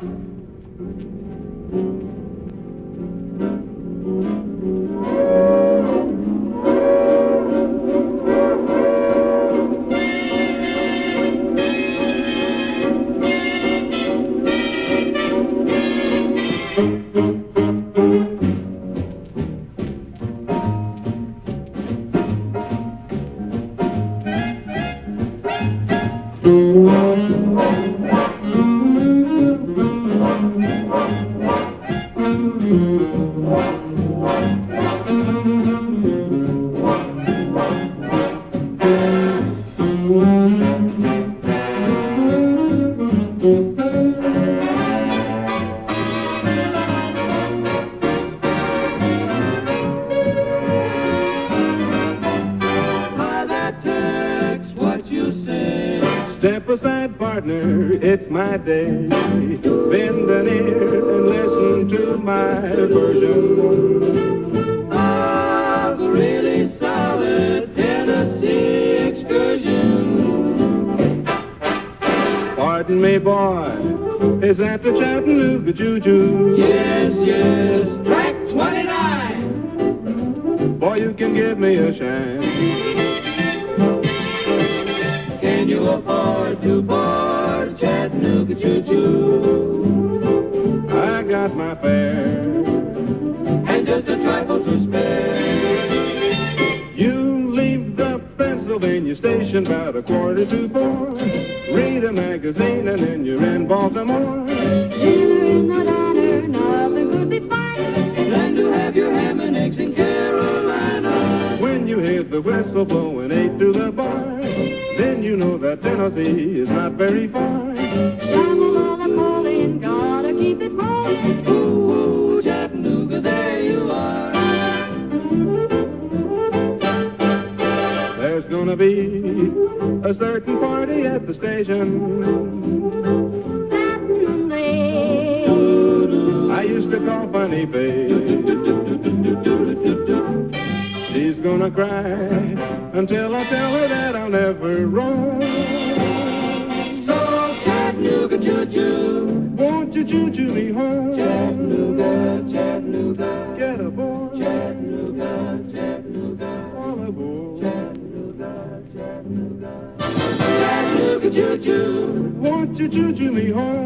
Hi, it's my day. Bend an ear and listen to my version. Of a really solid Tennessee excursion. Pardon me, boy, is that the Chattanooga choo-choo? Yes, yes, track 29. Boy, you can give me a chance. Can you afford to board Chattanooga choo-choo? I got my fare. And just a trifle to spare. You leave the Pennsylvania station about a quarter to four. Read a magazine and then you're in Baltimore. Dinner in the diner, nothing could be finer. Than to have your ham and eggs in Carolina. When you hear the whistle blowing eight to the bar, then you know that Tennessee is not very far. Shamalala calling, gotta keep it rolling. Ooh, ooh, Chattanooga, there you are. There's gonna be a certain party at the station. Certainly. I used to call Funny Face. She's gonna cry until I tell her that choo-choo. Won't you choo-choo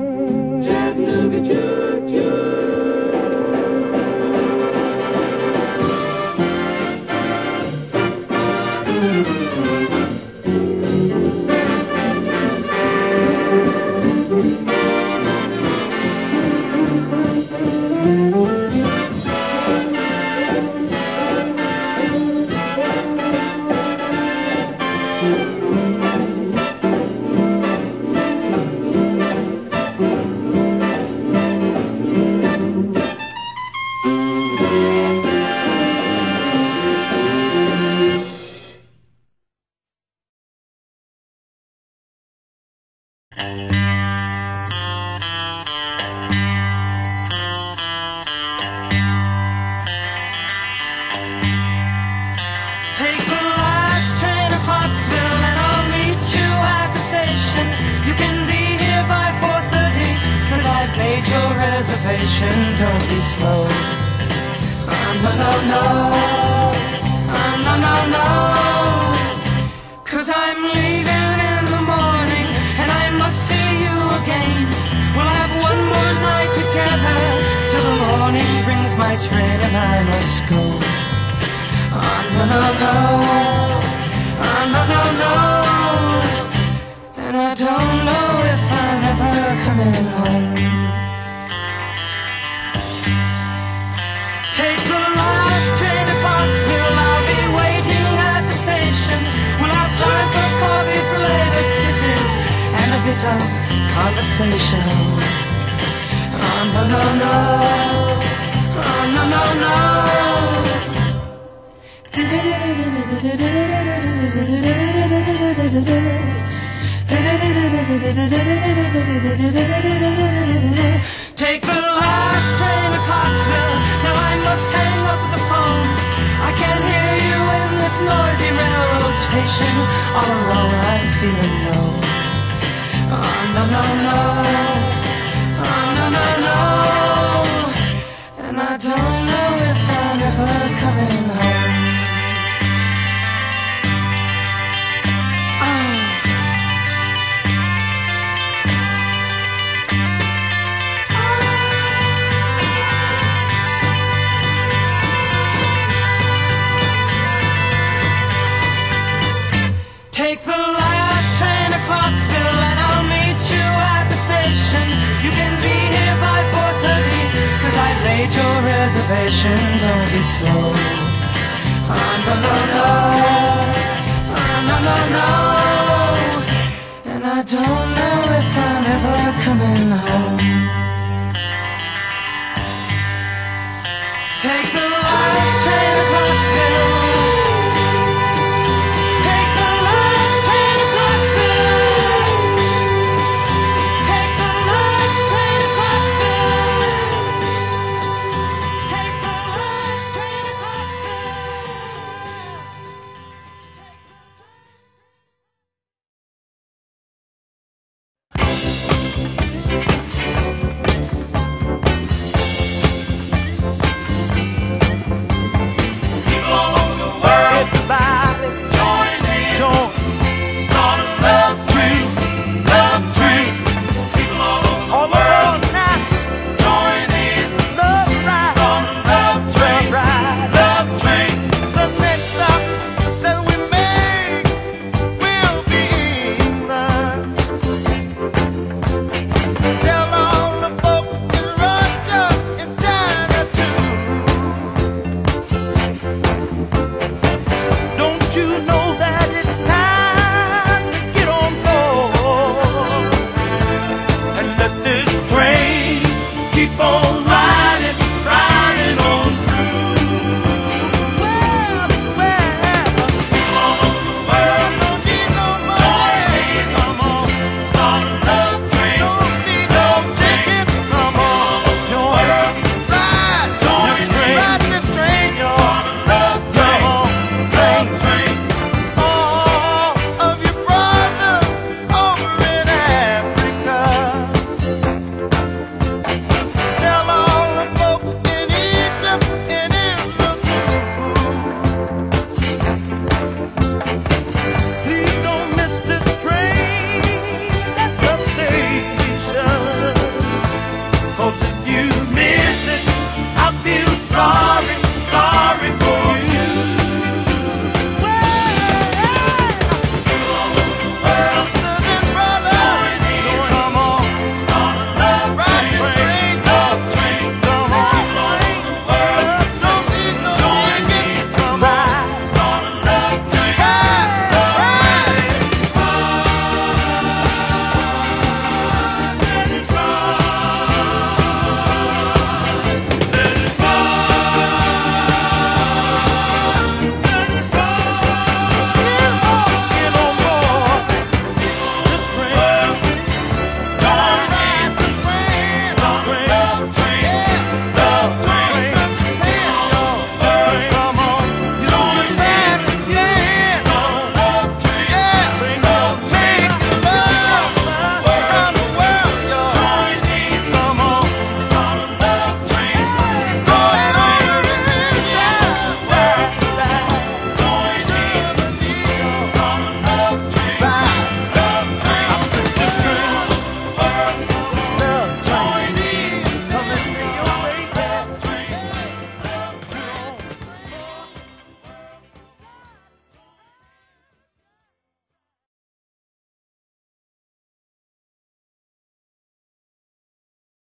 Don't be slow. Oh, no, no, no. Train and I must go. Oh, no, no, no. Oh, no, no, no. And I don't know if I'm ever coming home. Take the last train to Pottsville. I'll be waiting at the station. Time for kisses, and a conversation. Oh, no, no, no. No, no. Take the last train to Clarksville. Now I must hang up the phone. I can't hear you in this noisy railroad station. All alone, I'm feeling low. Oh, no, no, no. Oh, no, no, no. And I don't I'm coming home. salvation, don't be slow. Oh, no, no, no. Oh, no, no, no. And I don't know if I'm ever coming home.